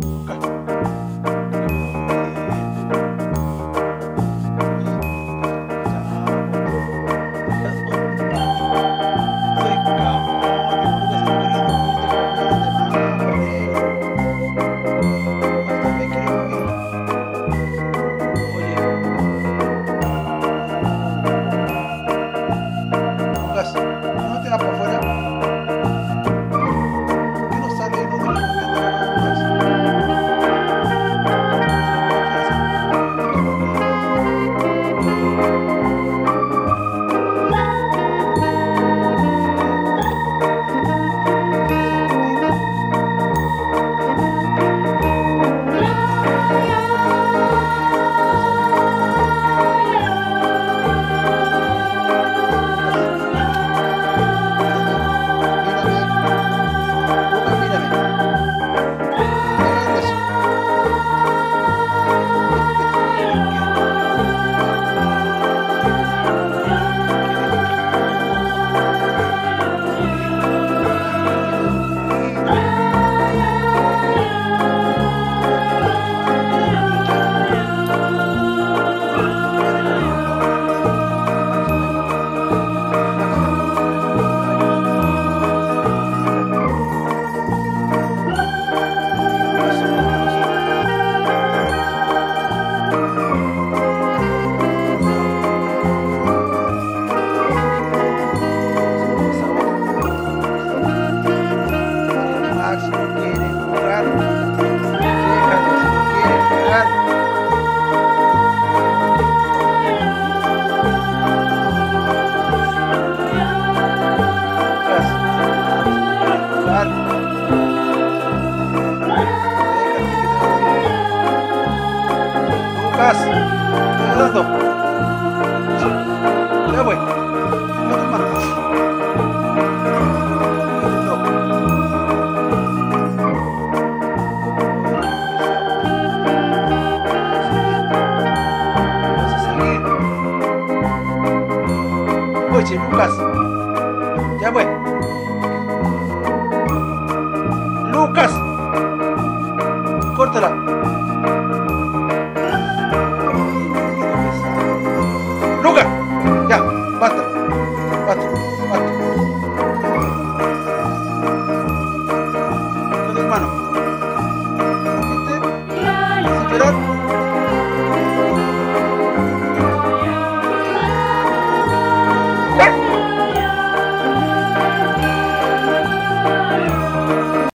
哎。Te dando. Ya voy. No te mato. Vas a seguir. Oye, Lucas. Ya voy. Lucas. Córtala. Basta.